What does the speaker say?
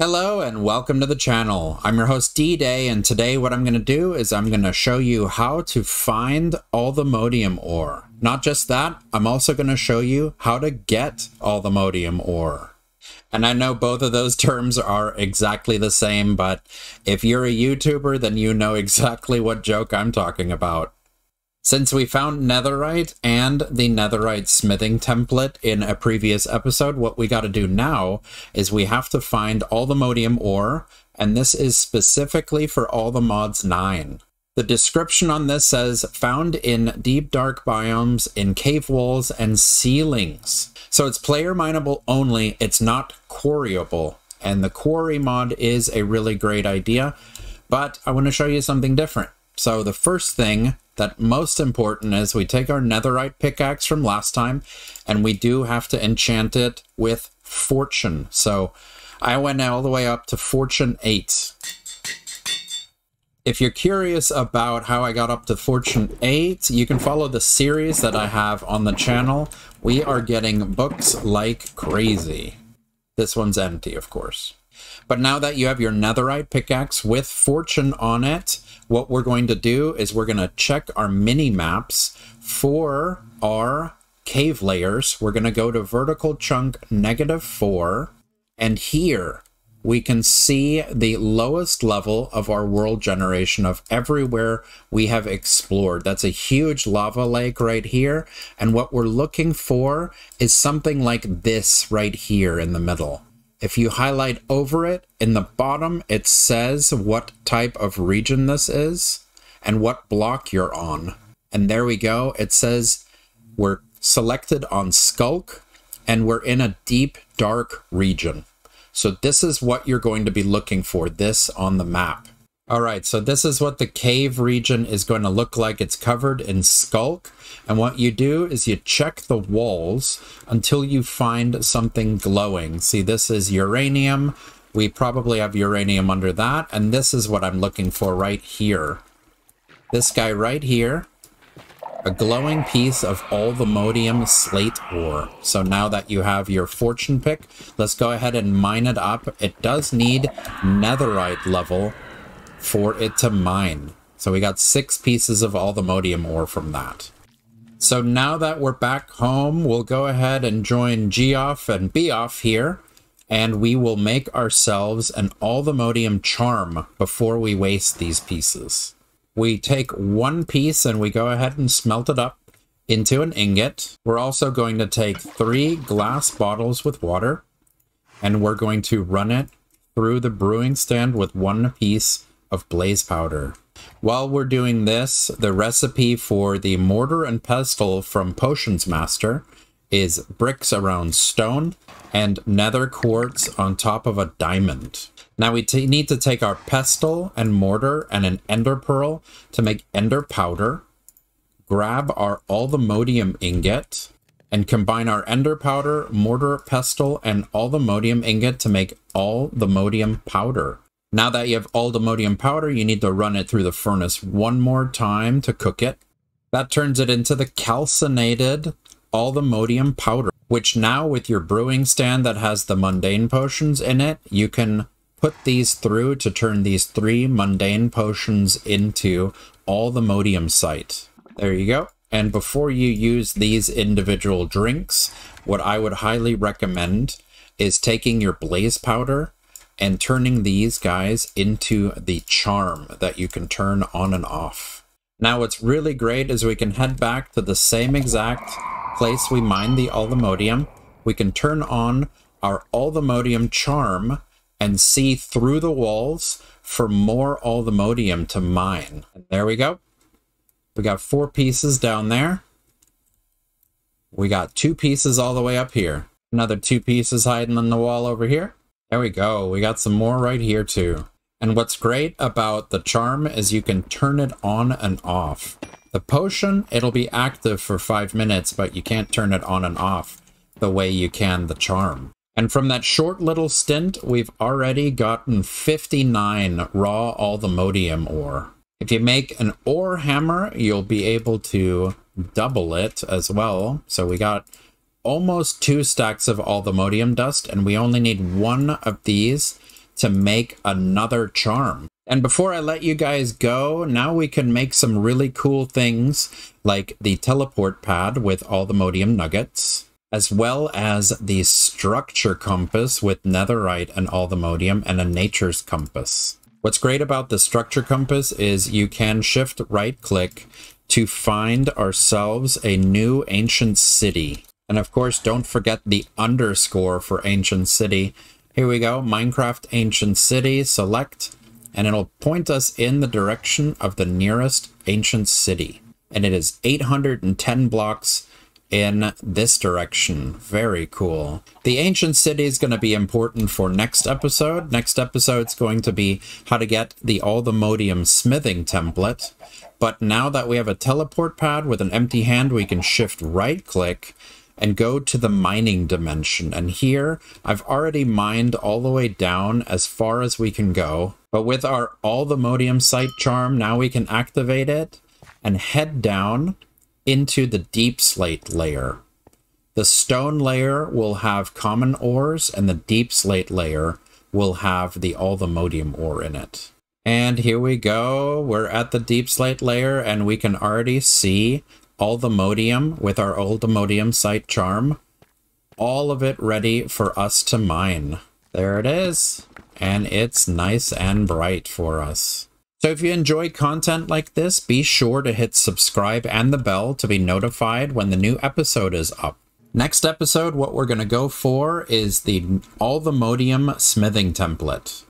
Hello and welcome to the channel. I'm your host D_Dae and today what I'm going to do is I'm going to show you how to find Allthemodium ore. Not just that, I'm also going to show you how to get Allthemodium ore. And I know both of those terms are exactly the same, but if you're a YouTuber, then you know exactly what joke I'm talking about. Since we found netherite and the netherite smithing template in a previous episode, what we got to do now is we have to find Allthemodium ore, and this is specifically for all the mods 9. The description on this says found in deep dark biomes, in cave walls, and ceilings. So it's player mineable only, it's not quarryable. And the quarry mod is a really great idea, but I want to show you something different. So the first thing that most important is we take our netherite pickaxe from last time and we do have to enchant it with fortune. So I went all the way up to fortune 8. If you're curious about how I got up to Fortune 8, you can follow the series that I have on the channel. We are getting books like crazy. This one's empty, of course. But now that you have your netherite pickaxe with fortune on it, what we're going to do is we're going to check our mini maps for our cave layers. We're going to go to vertical chunk negative 4. And here we can see the lowest level of our world generation of everywhere we have explored. That's a huge lava lake right here. And what we're looking for is something like this right here in the middle. If you highlight over it, in the bottom, it says what type of region this is and what block you're on. And there we go. It says we're selected on Sculk and we're in a deep, dark region. So this is what you're going to be looking for, this on the map. All right, so this is what the cave region is going to look like. It's covered in sculk. And what you do is you check the walls until you find something glowing. See, this is uranium. We probably have uranium under that. And this is what I'm looking for right here. This guy right here. A glowing piece of Allthemodium slate ore. So now that you have your fortune pick, let's go ahead and mine it up. It does need netherite level for it to mine. So we got six pieces of Allthemodium ore from that. So now that we're back home, we'll go ahead and join Geoff and Beoff here, and we will make ourselves an Allthemodium charm before we waste these pieces. We take one piece and we go ahead and smelt it up into an ingot. We're also going to take three glass bottles with water, and we're going to run it through the brewing stand with one piece of blaze powder. While we're doing this, the recipe for the mortar and pestle from Potions Master is bricks around stone and nether quartz on top of a diamond. Now we need to take our pestle and mortar and an ender pearl to make ender powder, grab our Allthemodium ingot, and combine our ender powder, mortar, pestle, and Allthemodium ingot to make Allthemodium powder. Now that you have Allthemodium powder, you need to run it through the furnace one more time to cook it. That turns it into the calcinated Allthemodium powder, which now with your brewing stand that has the mundane potions in it, you can put these through to turn these three mundane potions into Allthemodium sight. There you go. And before you use these individual drinks, what I would highly recommend is taking your blaze powder and turning these guys into the charm that you can turn on and off. Now what's really great is we can head back to the same exact place we mined the Allthemodium. We can turn on our Allthemodium charm and see through the walls for more Allthemodium to mine. There we go. We got four pieces down there. We got two pieces all the way up here. Another two pieces hiding on the wall over here. There we go. We got some more right here too. And what's great about the charm is you can turn it on and off. The potion, it'll be active for five minutes, but you can't turn it on and off the way you can the charm. And from that short little stint, we've already gotten 59 raw Allthemodium ore. If you make an ore hammer, you'll be able to double it as well. So we got almost two stacks of Allthemodium dust, and we only need one of these to make another charm. And before I let you guys go, now we can make some really cool things like the teleport pad with Allthemodium nuggets, as well as the structure compass with netherite and Allthemodium and a nature's compass. What's great about the structure compass is you can shift right click to find ourselves a new ancient city. And of course, don't forget the underscore for ancient city. Here we go, Minecraft ancient city, select, and it'll point us in the direction of the nearest ancient city. And it is 810 blocks in this direction. Very cool. The ancient city is going to be important for next episode. Next episode is going to be how to get the Allthemodium smithing template. But now that we have a teleport pad with an empty hand, we can shift right click and go to the mining dimension. And here I've already mined all the way down as far as we can go. But with our Allthemodium sight charm, now we can activate it and head down into the deepslate layer. The stone layer will have common ores and the deepslate layer will have the Allthemodium ore in it. And here we go. We're at the deepslate layer and we can already see Allthemodium with our Allthemodium sight charm. All of it ready for us to mine. There it is. And it's nice and bright for us. So if you enjoy content like this, be sure to hit subscribe and the bell to be notified when the new episode is up. Next episode, what we're going to go for is the Allthemodium smithing template.